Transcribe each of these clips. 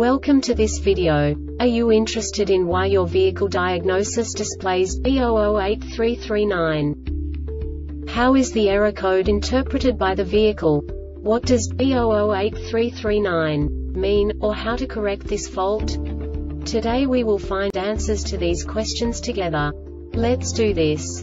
Welcome to this video. Are you interested in why your vehicle diagnosis displays B008339? How is the error code interpreted by the vehicle? What does B008339 mean, or how to correct this fault? Today we will find answers to these questions together. Let's do this.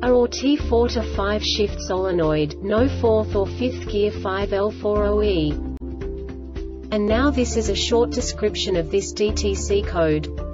a or T4 to 5 shift solenoid, no 4th or 5th gear 5L40E. And now this is a short description of this DTC code.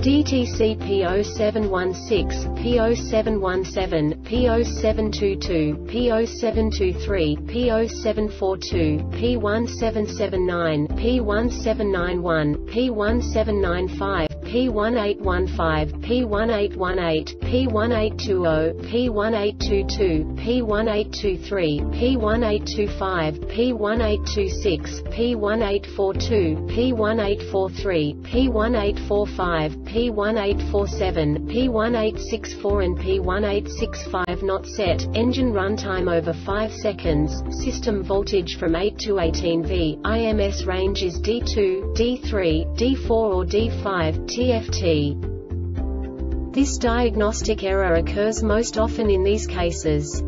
DTC P0716, P0717, P0722, P0723, P0742, P1779, P1791, P1795, P1815, P1818, P1820, P1822, P1823, P1825, P1826, P1842, P1843, P1845, P1847, P1864 and P1865 not set, engine runtime over 5 seconds, system voltage from 8 to 18 V, IMS range is D2, D3, D4 or D5, TFT. This diagnostic error occurs most often in these cases.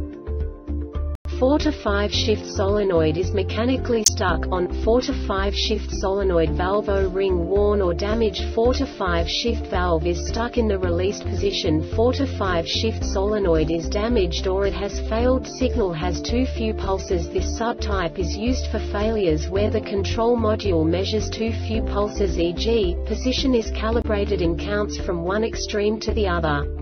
4 to 5 shift solenoid is mechanically stuck on 4 to 5 shift solenoid valve O-ring worn or damaged 4 to 5 shift valve is stuck in the released position 4 to 5 shift solenoid is damaged or it has failed signal has too few pulses this subtype is used for failures where the control module measures too few pulses e.g., position is calibrated in counts from one extreme to the other.